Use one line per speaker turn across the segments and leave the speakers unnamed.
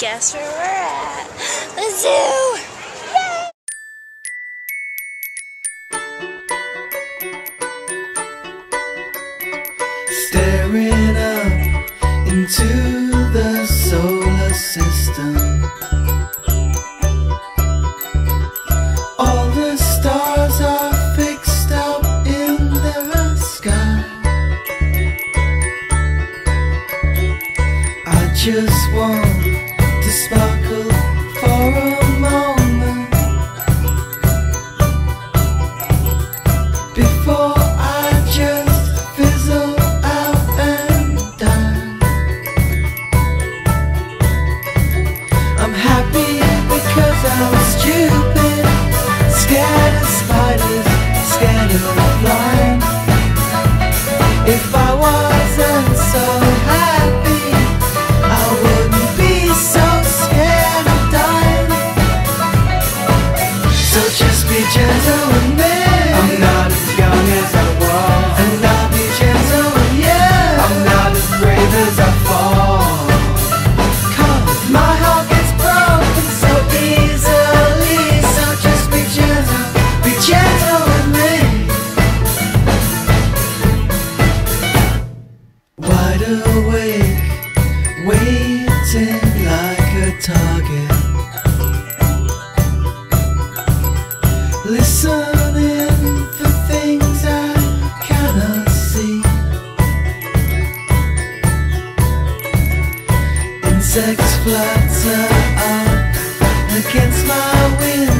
guess where we're at? The zoo!
Staring up into the solar system. All the stars are fixed up in the sky. I just want sparkle for a So just be gentle with me. I'm not as young as I was, and I'll be gentle with you. I'm not as brave as I fall. Cause my heart gets broken so easily. So just be gentle, be gentle with me. Wide awake, waiting Insects flutter up against my window.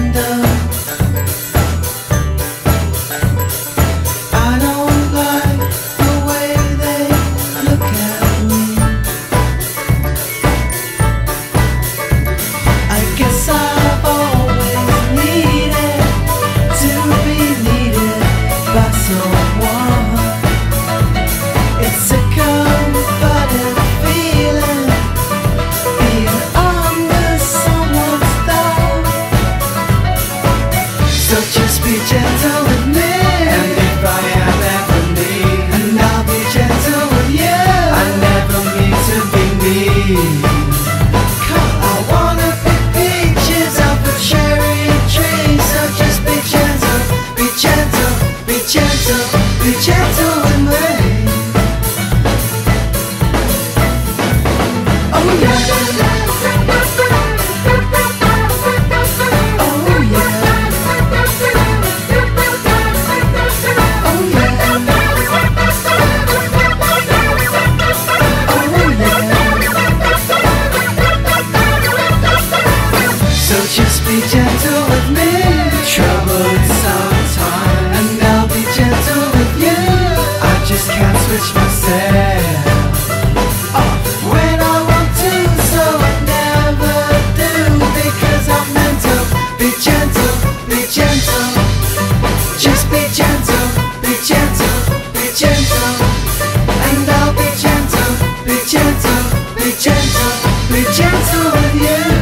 The gentle. gentle, be gentle, be gentle. And I'll be gentle, be gentle, be gentle, be gentle with you.